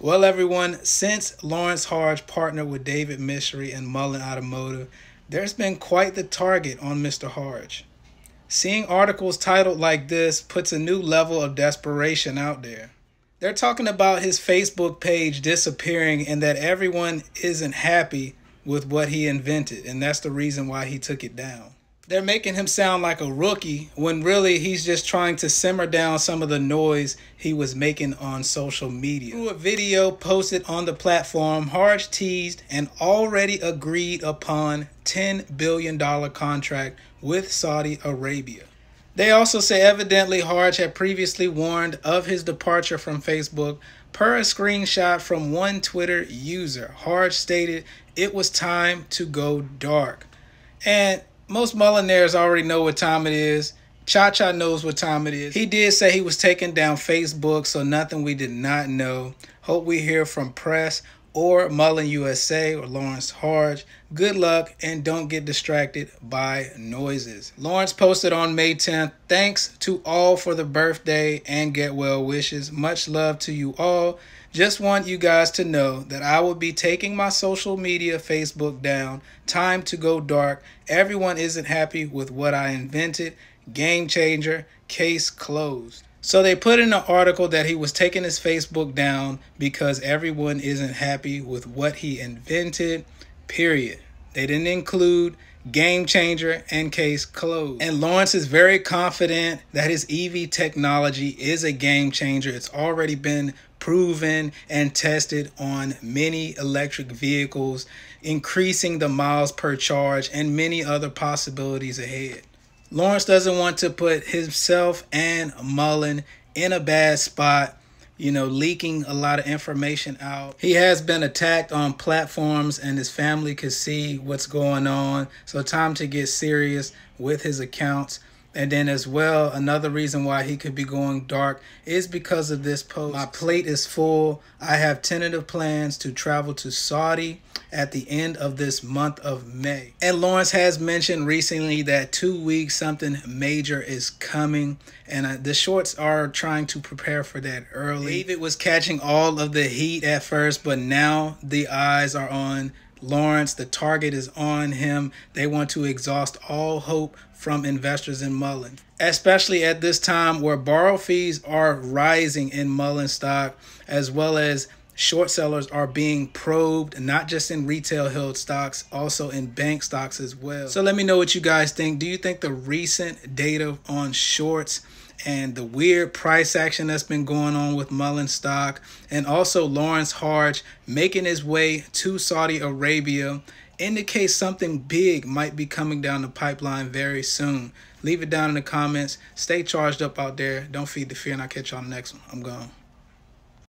Well, everyone, since Lawrence Hardge partnered with David Michery and Mullen Automotive, there's been quite the target on Mr. Hardge. Seeing articles titled like this puts a new level of desperation out there. They're talking about his Facebook page disappearing and that everyone isn't happy with what he invented, and that's the reason why he took it down. They're making him sound like a rookie when really he's just trying to simmer down some of the noise he was making on social media. Through a video posted on the platform, Hardge teased an already agreed upon $10 billion contract with Saudi Arabia. They also say evidently Hardge had previously warned of his departure from Facebook. Per a screenshot from one Twitter user, Hardge stated it was time to go dark. And most Mullinaires already know what time it is. Cha Cha knows what time it is. He did say he was taking down Facebook, so nothing we did not know. Hope we hear from press or Mullen USA or Lawrence Hardge. Good luck and don't get distracted by noises. Lawrence posted on May 10th, thanks to all for the birthday and get well wishes. Much love to you all. Just want you guys to know that I will be taking my social media Facebook down. Time to go dark. Everyone isn't happy with what I invented. Game changer. Case closed. So they put in an article that he was taking his Facebook down because everyone isn't happy with what he invented, period. They didn't include game changer and case closed. And Lawrence is very confident that his EV technology is a game changer. It's already been proven and tested on many electric vehicles, increasing the miles per charge and many other possibilities ahead. Lawrence doesn't want to put himself and Mullen in a bad spot, you know, leaking a lot of information out. He has been attacked on platforms and his family could see what's going on. So time to get serious with his accounts. And then as well, another reason why he could be going dark is because of this post. My plate is full. I have tentative plans to travel to Saudi at the end of this month of May. And Lawrence has mentioned recently that two weeks something major is coming and uh, the shorts are trying to prepare for that early. David was catching all of the heat at first, but now the eyes are on Lawrence. The target is on him. They want to exhaust all hope from investors in Mullen, especially at this time where borrow fees are rising in Mullen stock, as well as short sellers are being probed, not just in retail held stocks, also in bank stocks as well. So let me know what you guys think. Do you think the recent data on shorts and the weird price action that's been going on with Mullen stock, and also Lawrence Hardge making his way to Saudi Arabia indicates something big might be coming down the pipeline very soon. Leave it down in the comments. Stay charged up out there. Don't feed the fear, and I'll catch y'all next one. I'm gone.